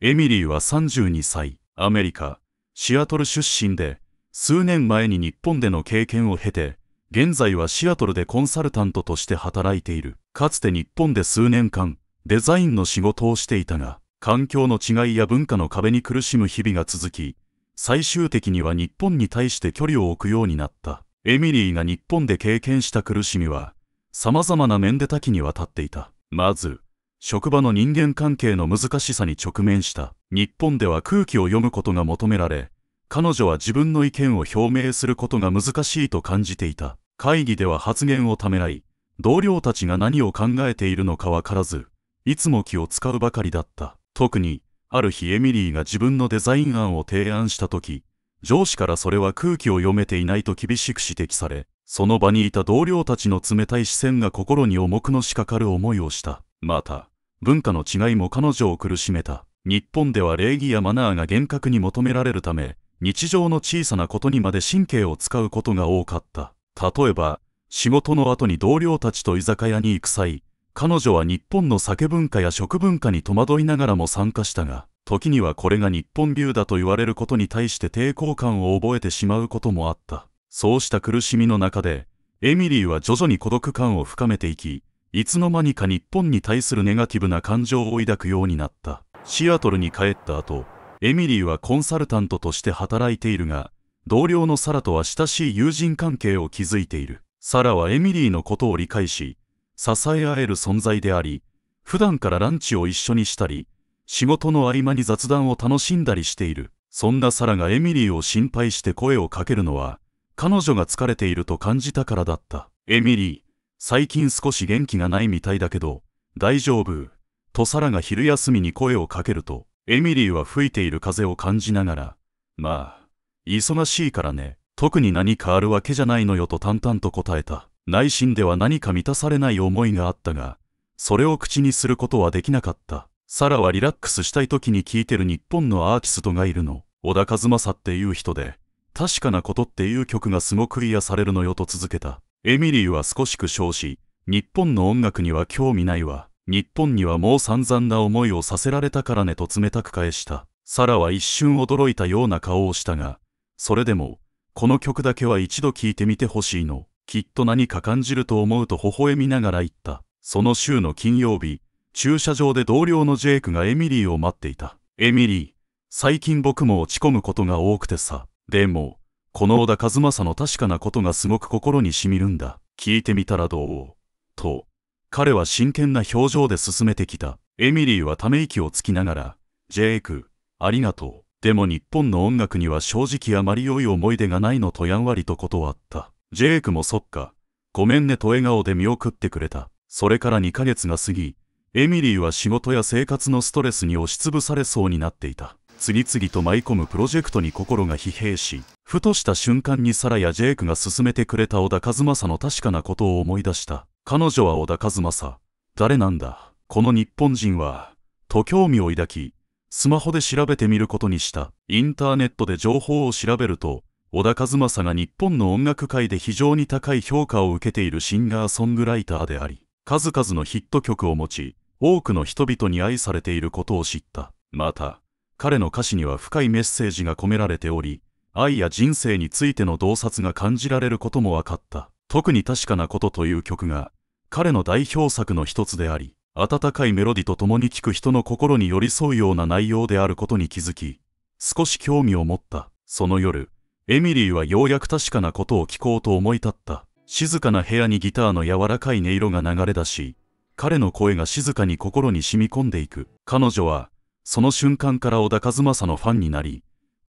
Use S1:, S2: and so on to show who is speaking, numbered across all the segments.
S1: エミリーは32歳、アメリカ、シアトル出身で、数年前に日本での経験を経て、現在はシアトルでコンサルタントとして働いている。かつて日本で数年間、デザインの仕事をしていたが、環境の違いや文化の壁に苦しむ日々が続き、最終的には日本に対して距離を置くようになった。エミリーが日本で経験した苦しみは、様々な面で多岐にわたっていた。まず、職場の人間関係の難しさに直面した。日本では空気を読むことが求められ、彼女は自分の意見を表明することが難しいと感じていた。会議では発言をためらい、同僚たちが何を考えているのかわからず、いつも気を使うばかりだった。特に、ある日エミリーが自分のデザイン案を提案した時、上司からそれは空気を読めていないと厳しく指摘され、その場にいた同僚たちの冷たい視線が心に重くのしかかる思いをした。また、文化の違いも彼女を苦しめた。日本では礼儀やマナーが厳格に求められるため、日常の小さなことにまで神経を使うことが多かった。例えば、仕事の後に同僚たちと居酒屋に行く際、彼女は日本の酒文化や食文化に戸惑いながらも参加したが、時にはこれが日本流だと言われることに対して抵抗感を覚えてしまうこともあった。そうした苦しみの中で、エミリーは徐々に孤独感を深めていき、いつの間にか日本に対するネガティブな感情を抱くようになった。シアトルに帰った後、エミリーはコンサルタントとして働いているが、同僚のサラとは親しい友人関係を築いている。サラはエミリーのことを理解し、支え合える存在であり、普段からランチを一緒にしたり、仕事の合間に雑談を楽しんだりしている。そんなサラがエミリーを心配して声をかけるのは、彼女が疲れていると感じたからだった。エミリー、最近少し元気がないみたいだけど、大丈夫。とサラが昼休みに声をかけると、エミリーは吹いている風を感じながら、まあ、忙しいからね、特に何かあるわけじゃないのよと淡々と答えた。内心では何か満たされない思いがあったが、それを口にすることはできなかった。サラはリラックスしたい時に聴いてる日本のアーティストがいるの。小田和正っていう人で、確かなことっていう曲がすごく癒されるのよと続けた。エミリーは少し苦笑し、日本の音楽には興味ないわ。日本にはもう散々な思いをさせられたからねと冷たく返した。サラは一瞬驚いたような顔をしたが、それでも、この曲だけは一度聴いてみてほしいの。きっと何か感じると思うと微笑みながら言った。その週の金曜日、駐車場で同僚のジェイクがエミリーを待っていた。エミリー、最近僕も落ち込むことが多くてさ。でも、この小田和正の確かなことがすごく心にしみるんだ。聞いてみたらどう？と、彼は真剣な表情で進めてきた。エミリーはため息をつきながら、ジェイク、ありがとう。でも日本の音楽には正直あまり良い思い出がないのとやんわりと断った。ジェイクもそっか。ごめんねと笑顔で見送ってくれた。それから2ヶ月が過ぎ、エミリーは仕事や生活のストレスに押しつぶされそうになっていた。次々と舞い込むプロジェクトに心が疲弊し、ふとした瞬間にサラやジェイクが勧めてくれた小田和正の確かなことを思い出した。彼女は小田和正。誰なんだ？この日本人は。と興味を抱き、スマホで調べてみることにした。インターネットで情報を調べると、小田和正が日本の音楽界で非常に高い評価を受けているシンガーソングライターであり、数々のヒット曲を持ち、多くの人々に愛されていることを知った。また、彼の歌詞には深いメッセージが込められており、愛や人生についての洞察が感じられることも分かった。特に確かなことという曲が、彼の代表作の一つであり、温かいメロディと共に聴く人の心に寄り添うような内容であることに気づき、少し興味を持った。その夜、エミリーはようやく確かなことを聞こうと思い立った。静かな部屋にギターの柔らかい音色が流れ出し、彼の声が静かに心に染み込んでいく。彼女は、その瞬間から小田和正のファンになり、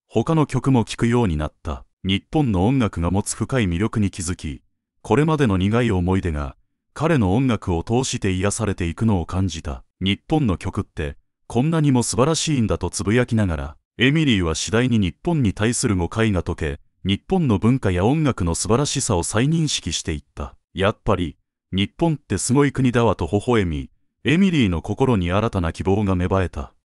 S1: 他の曲も聴くようになった。日本の音楽が持つ深い魅力に気づき、これまでの苦い思い出が彼の音楽を通して癒されていくのを感じた。日本の曲ってこんなにも素晴らしいんだとつぶやきながら、エミリーは次第に日本に対する誤解が解け、日本の文化や音楽の素晴らしさを再認識していった。やっぱり、日本ってすごい国だわと微笑み、エミリーの心に新たな希望が芽生えた。